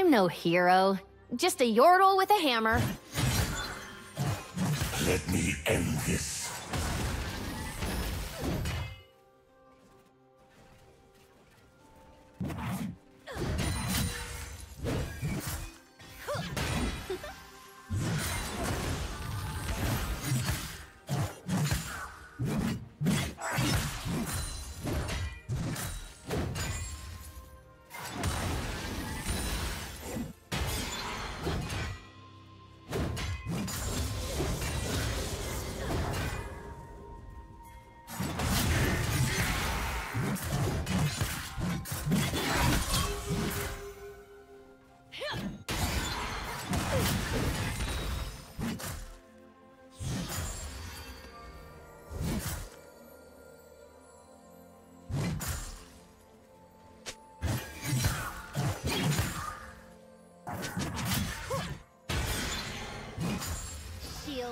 I'm no hero. Just a yordle with a hammer. Let me end this.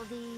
It's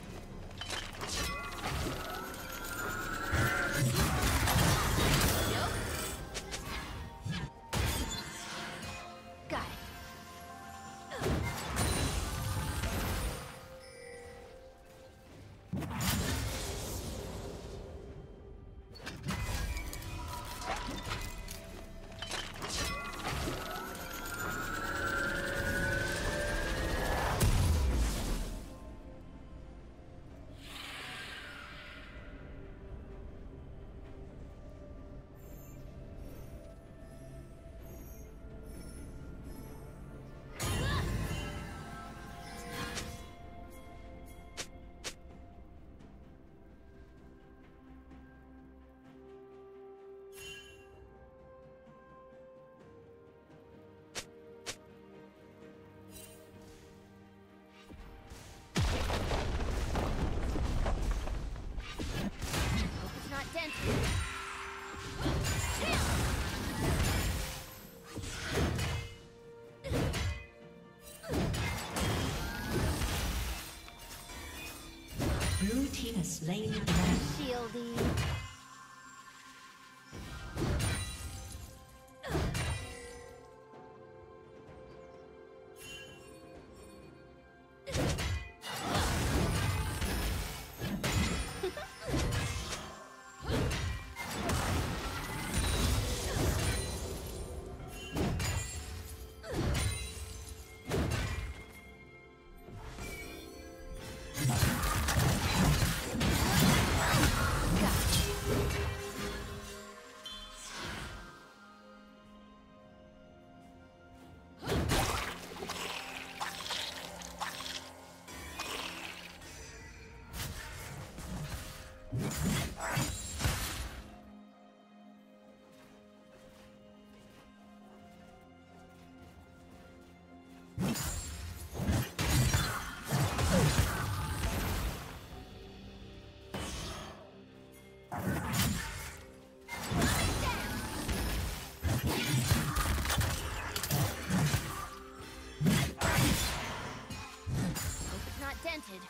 has slain. Shieldy. presented.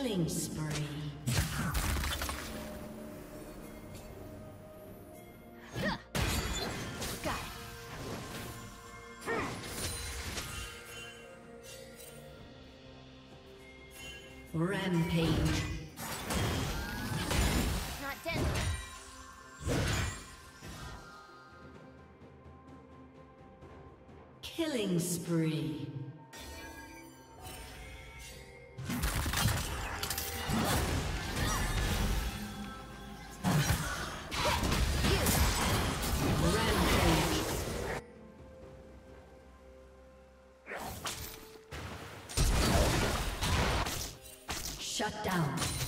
Killing spree. Rampage. Killing spree. Shut down.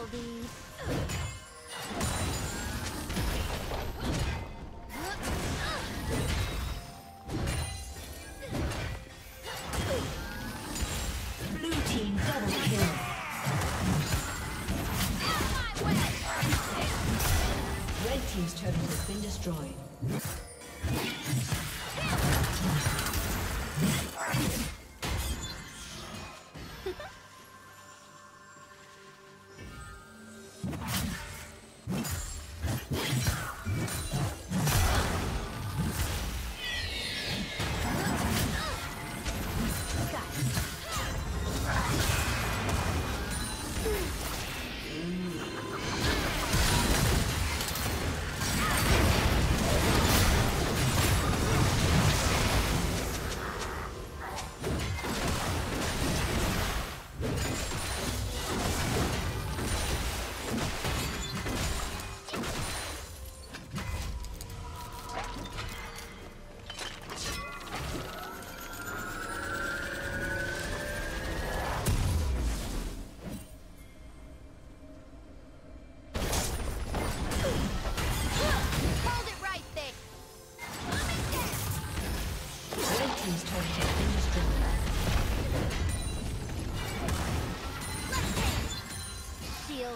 Shieldy. Blue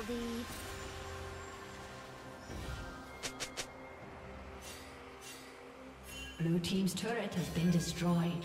Shieldy. Blue team's turret has been destroyed.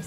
Red